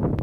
you